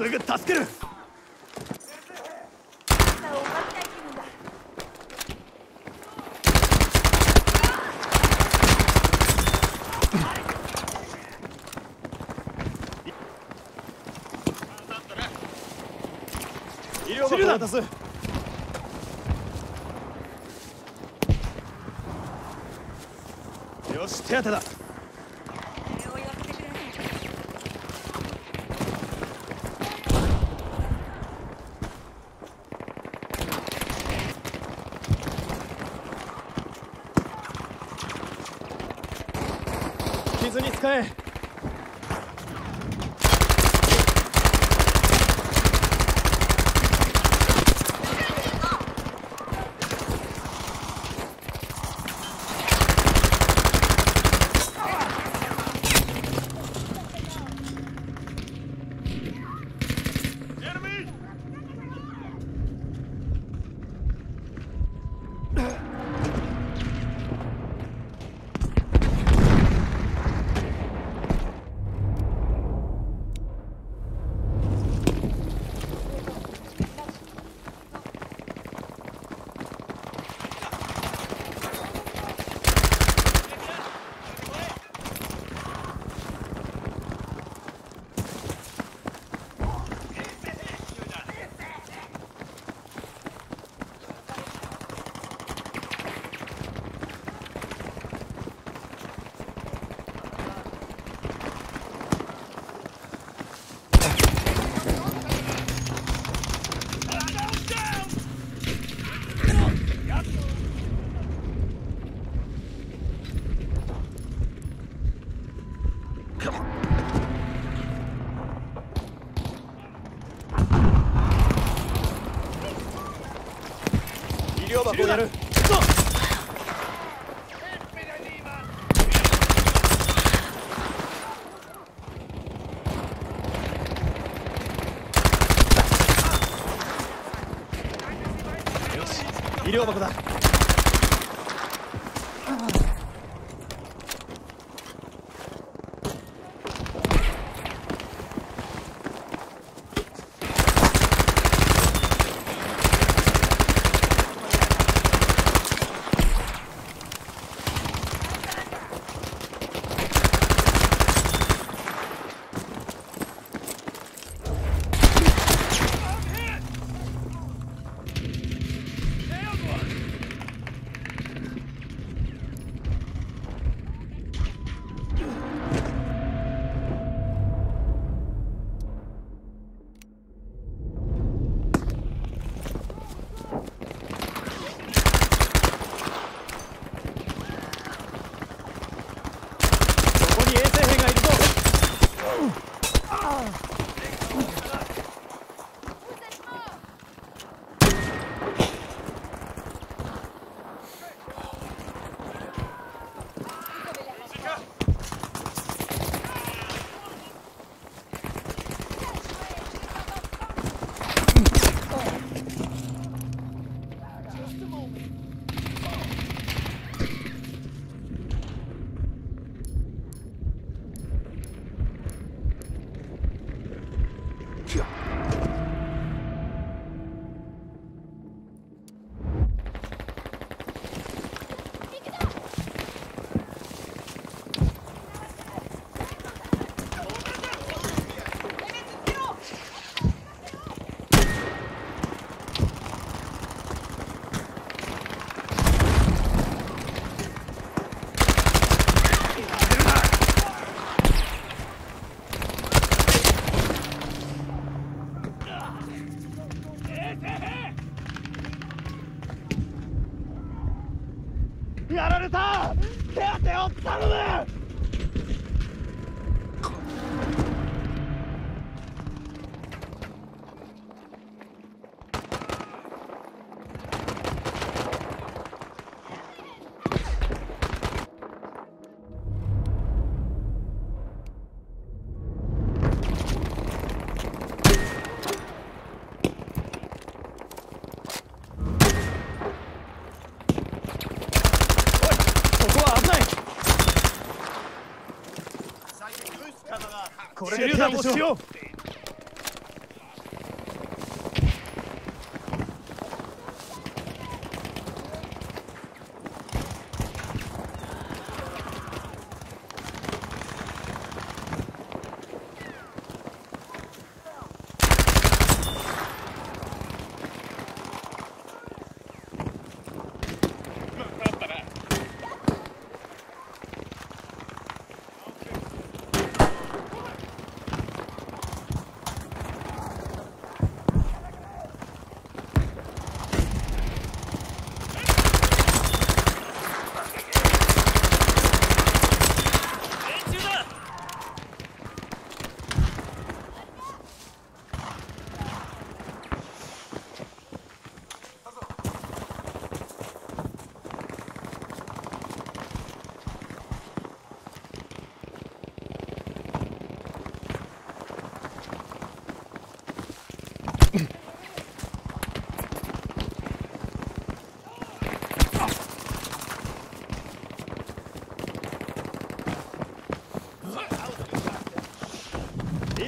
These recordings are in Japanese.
すぐ助ける。医療箱を渡すよし手当てだ。水に使え。医療箱をやる。よし。医療箱だ。手当て行。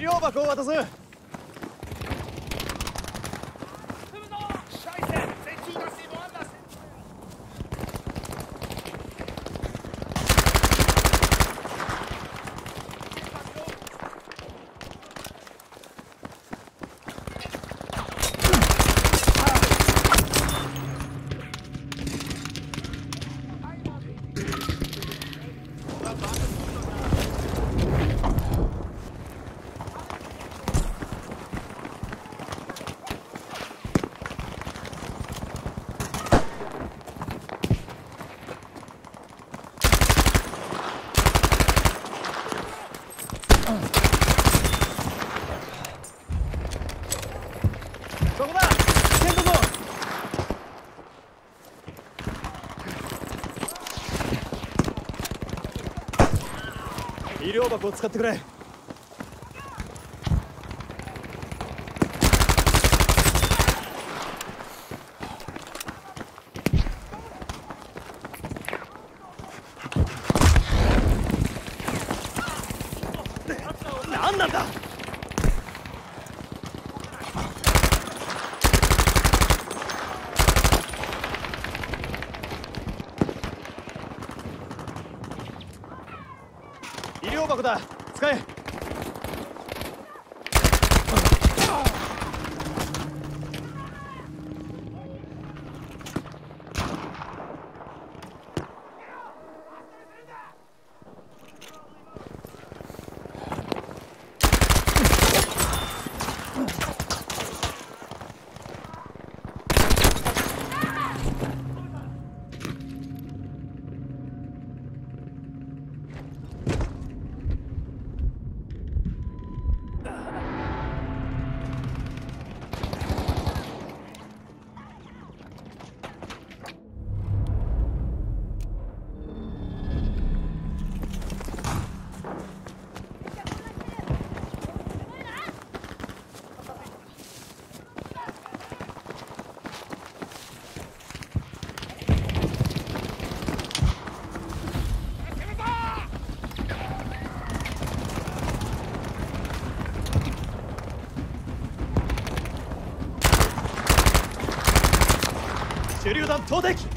料箱を渡す。箱を使ってくれ。だ。使え。go